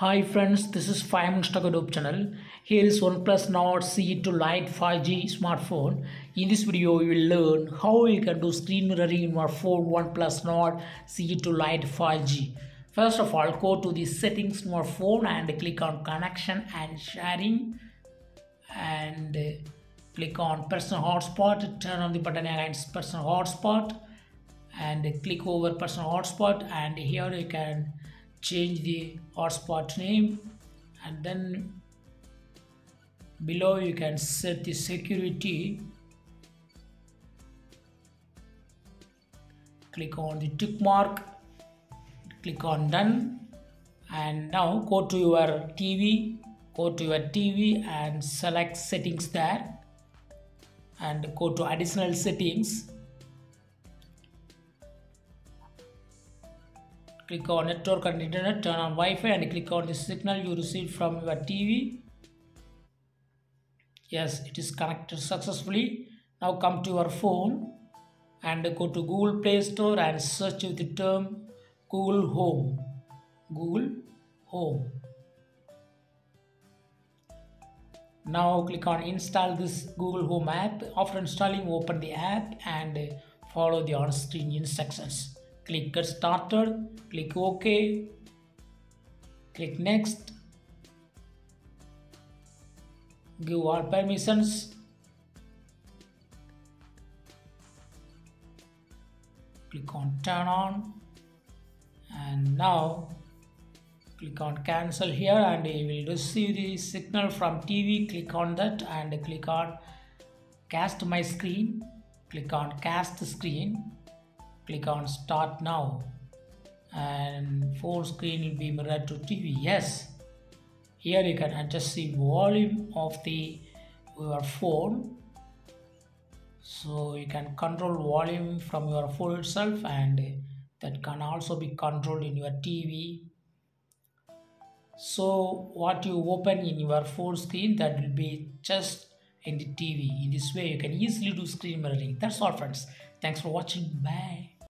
Hi friends, this is 5 Minutes YouTube channel. Here is OnePlus Nord CE2 Lite 5G smartphone. In this video, you will learn how you can do screen mirroring in your phone OnePlus Nord CE2 Lite 5G. First of all, go to the settings in your phone and click on connection and sharing and uh, click on personal hotspot. Turn on the button against personal hotspot and click over personal hotspot and here you can change the hotspot name and then below you can set the security. Click on the tick mark click on done and now go to your TV go to your TV and select settings there and go to additional settings click on network and internet turn on Wi-Fi and click on the signal you received from your TV yes it is connected successfully. Now come to your phone and go to Google Play Store and search with the term Google Home. Google Home. Now click on install this Google Home app. After installing open the app and follow the on-screen instructions click get started click ok click next. Give all permissions. Click on turn on. And now click on cancel here and you will receive the signal from TV click on that and click on cast my screen. Click on cast screen click on start now. And full screen will be mirrored to TV yes. Here you can adjust the volume of the your phone. So you can control volume from your phone itself and that can also be controlled in your TV so what you open in your phone screen that will be just in the TV in this way you can easily do screen mirroring. That's all friends. Thanks for watching. Bye